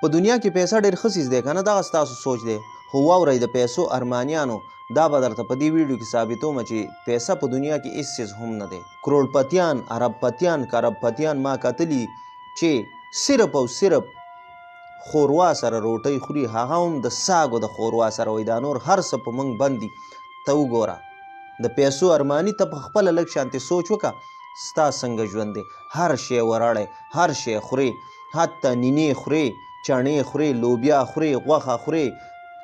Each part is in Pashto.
په دنیا کې پیسه ډیر ښه څیز دی کنه دغه ستاسو سوچ دی خو واورئ د پیسو ارمانیانو دا به درته په دې ویډیو کې ثابتوم چې پیسه په دنیا کې هیڅ څیز هم نه دی کروړپتیان اربپتیان کربپتیان ما کتلی چې صرف او صرف خوروا سره روټۍ خوري هغه هم د ساګو د خوروا سره وای دا نور هر څه په موږ باندې ته وګوره د پیسو ارمانی ته په خپل لک شانتي سوچ وکا ستا څنګه ژوند دی هر شی وراړی هر شی خوري حتی نینې خورې چڼې خورې لوبیا خورې غوښه خورې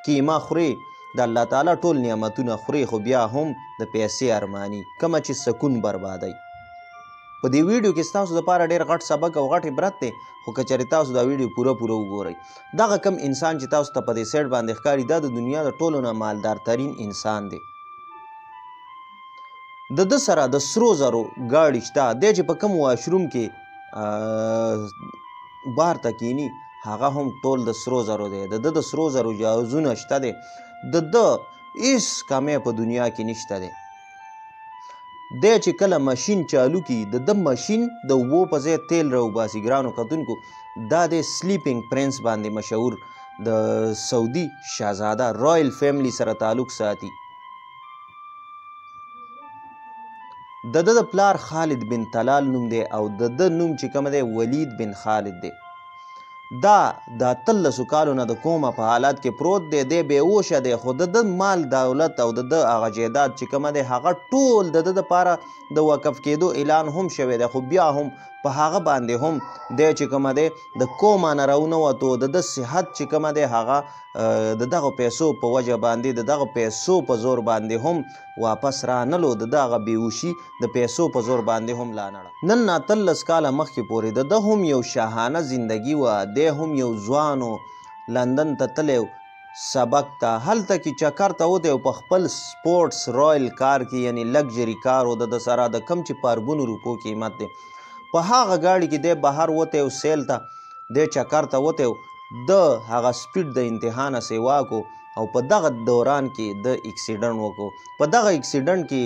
کیمه خورې د الله تعالی ټول نعمتونه خورې خو بیا هم د پیسې ارمانی کوم چې سکون بربادای په دې ویډیو کې تاسو لپاره ډیر غټ سبق او غټ عبرت دی خو که چېرې تاسو دا ویډیو پوره پوره وګورئ دغه کم انسان چې تاسو ته په دې سیټ باندې ښکاري دا د دنیا د ټولو نه مالدار ترین انسان دی د ده سره د سرو زرو ګاډي شته دی چې په کم واشروم کې بار ته کینی هغه هم ټول د سرو زرو دی د د سرو زرو جهازونه شته دی د د هیڅ کمی په دنیا کې نشته دی دی چې کله ماشین چالو کی د د ماشین د وو په ځای تیل راو باسي ګرانو کتونکو دا د سلیپینګ پرنس باندې مشهور د سعودي شاهزاده رائل فیملی سره تعلق ساتي د ده د پلار خالد بن طلال نوم دی او د ده نوم چې کوم دی ولید بن خالد دی دا د اتلسو کالو نه د کومه په حالات کې پروت دی دی بې اوشه دی خو د ده مال دولت او د ده هغه جیداد چې کومه دی هغه ټول د ده دپاره د وقف کېدو اعلان هم شوی دی خو بیا هم په هغه باندې هم دی چې کومه دی د کومه نه راونوتو د د صحت چې کومه دی هغه د دغه پیسو په وجه باندې د دغه پیسو په زور باندې هم واپس را نلو د دغه بیوشي د پیسو په زور باندې هم لا نړه نن نه تلس کاله مخکې پورې د د هم یو شاهانه زندگی و دی هم یو ځوانو لندن ته تلو سبک ته هلته کی چکر ته وتی او په خپل سپورټس رایل کار کی یعنی لګژری کار او د د سره د کم چی په اربونو روپو قیمت دی په هغه ګاړی کی دی بهر وتی او سیل ته دی چکر ته وتی او د هغه سپیډ د انتها نه سیوا کو او په دغه دوران کی د اکسیډنټ وکړو په دغه اکسیډنټ کی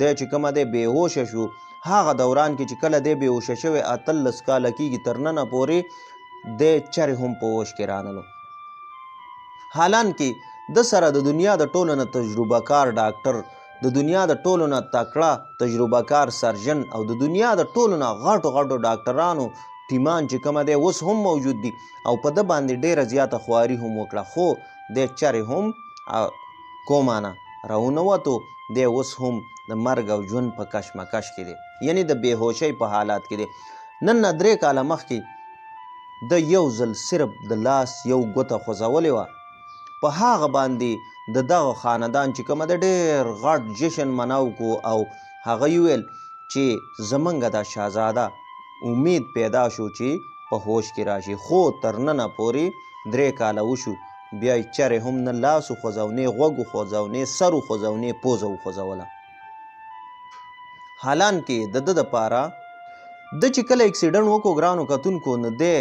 دی چی کومه دی بی هوشه شو هغه دوران کی چی کله دی بی هوشه شوی اتلس کاله کیږی تر ننه پوری دی چرې هم په وش کې رانلو حالان کې د سره د دنیا د ټولو نه تجربه کار ډاکټر د دنیا د ټولو نه تکړه تجربه کار سرجن او د دنیا د ټولو نه غټو غټو ډاکټرانو ټیمان چې کومه دی اوس هم موجود دي او په د باندې ډیره زیاته خواري هم وکړه خو د چرې هم کومانه راونه وته دی اوس هم د مرګ او ژوند په کشمکش کې دی یعنی د بیهوشۍ په حالات کې دی نن نه درې کاله مخکې ده یو ځل صرف د لاس یو ګوته خوځولې وه، په هغه باندې د دغه خاندان چې کومه ده ډېر غټ جشن مناو کو او هغه یې ویل چې زمونږ دا شهزاده امید پیدا شو چې په هوش کې راشي خو تر ننه پورې درې کاله وشو بیا یې چرې هم نه لاس وخوځاو نه غوږ وخوځاو نه سر وخوځاو نه پوزه وخوځوله. حالان کې د د لپاره د چې کله اکسیډنټ وکړو ګرانو کتونکو نو دی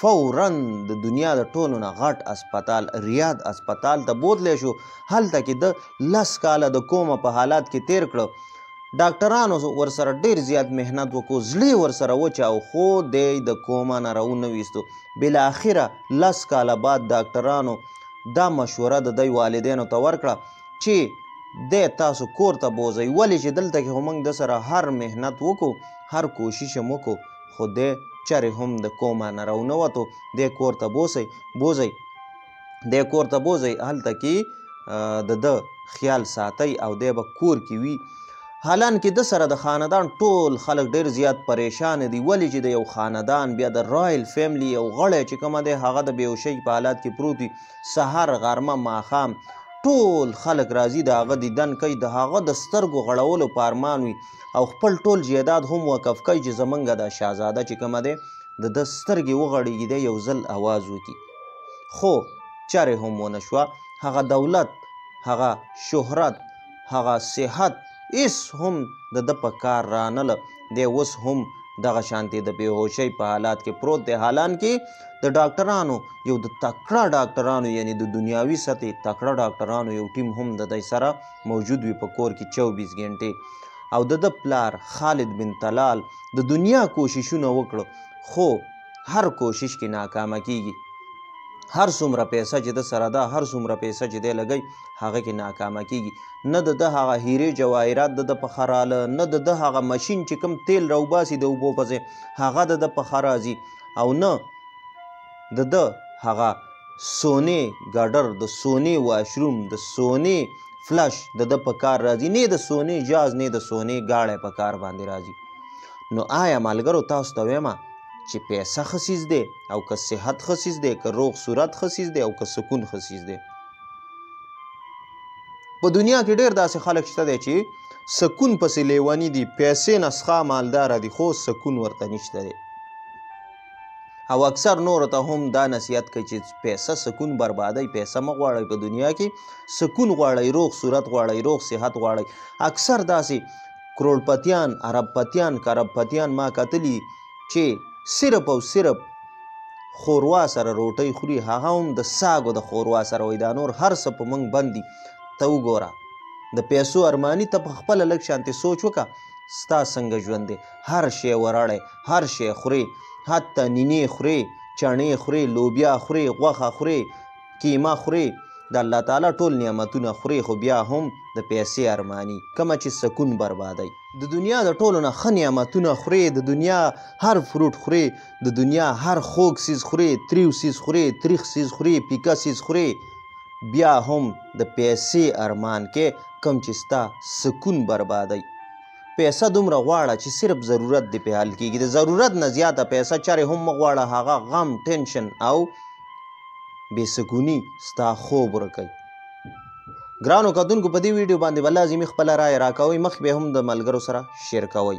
فورا د دنیا د ټولو نه غټ اسپیتال ریاض اسپیتال ته بوتلی شو هلته کې د لس کاله د کومه په حالات کې تیر کړو ډاکټرانو ورسره ډیر زیات مهنت وکړو زړه ورسره وچاو خو دی د کومه نه راو نه ویستو بالاخره لس کاله بعد ډاکټرانو دا مشوره د دوی والدینو ته ورکړه چې دی تاسو کور ته بوځئ ولې چې دلته کې خو موږ د سره هر محنت وکړو هر کوشش هم وکړو خو دی چرې هم د کومه نه راونه وتو دی کور ته بوسئ بوځئ دی کور ته بوځئ هلته کې د ده خیال ساتئ او دی به کور کې وي حالان کې د سره د خاندان ټول خلک ډیر زیات پریشان دي ولی چې د یو خاندان بیا د رایل فیملی یو غړی چې کومه دی هغه د بیوشۍ په حالات کې پروت وي سهار غرمه ماښام ټول خلک راځي د هغه دیدن کوي د هغه د سترګو غړولو په ارمان وي او خپل ټول جیداد هم وقف کوي چې زمونږ دا شاهزاده چې کومه دی د ده سترګې وغړېږي دی یو ځل اواز وکړي خو چرې هم ونه شوه هغه دولت هغه شهرت هغه صحت هیڅ هم د ده په کار رانله دی اوس هم دغه شانتې د بېهوشۍ په حالات کې پروت دی حالان کې د ډاکټرانو یو د تکړه ډاکټرانو یعنی د دنیاوي سطحې تکړه ډاکټرانو یو ټیم هم د دی سره موجود وي په کور کې چوبیس ګنټې او د د پلار خالد بن طلال د دنیا کوششونه وکړو خو هر کوشش کې ناکامه کیږي هر څومره پیسې چې د سره ده هر څومره پیسې چې دی لګي هغه کې ناکامه کیږي نه د ده هغه هیرې جواهرات د ده په ښه راله نه د ده هغه ماشین چې کوم تیل راوباسي د اوبو په ځای هغه د ده په ښه راځي او نه د ده هغه سونې ګډر د سونې واشروم د سونې فلش د ده په کار راځي نه د سونې جاز نه د سونې ګاړی په کار باندې راځي نو آیا ملګرو تاسو ته وایم چې پیسه ښه څیز دی او که صحت ښه څیز دی که روغ صورت ښه څیز دی او که سکون ښه څیز دی په دنیا کې ډېر داسې خلک شته دی چې سکون پسې لیوني دي پیسې نه څښا مالدار دي خو سکون ورته نشته دی او اکثر نور ته هم دا نصیحت کوي چې پیسه سکون بربادوي پیسه مه غواړئ په دنیا کې سکون غواړئ روغ صورت غواړئ روغ صحت غواړئ اکثر داسې کروڑپتیان اربپتیان کربپتیان ما کتلی چې صرف او صرف خوروا سره روټۍ خوري هغه هم د ساګو د خوروا سره وای دا نور هر څه په موږ باندې ته وګوره د پیسو ارمانی ته په خپل لک شانتي سوچ وکا ستا څنګه ژوند دی هر شی وراړی هر شی خوري حتی نینې خوري چڼې خوري لوبیا خوري غوښه خوري کیمه خورې د الله تعالی ټول نعمتونه خورې خو بیا هم د پیسې ارمانی کومه چې سکون بربادی د دنیا د ټولو نه ښه نعمتونه خورې د دنیا هر فروټ خورې د دنیا هر خوږ سیز خورې تریو سیز خورې تریخ سیز خورې پیکه سیز خورې بیا هم د پیسې ارمان کې کم چې ستا سکون بربادی پیسه دومره غواړه چې صرف ضرورت دې په حل کېږي د ضرورت نه زیاته پیسه چارې هم مغواړه هغه غم ټینشن او بې سکونی ستا خوب ورکوي ګرانو کتونکو په دې ویډیو باندې به لازمي خپله رایه راکوئ مخکې به هم د ملګرو سره شیر کوئ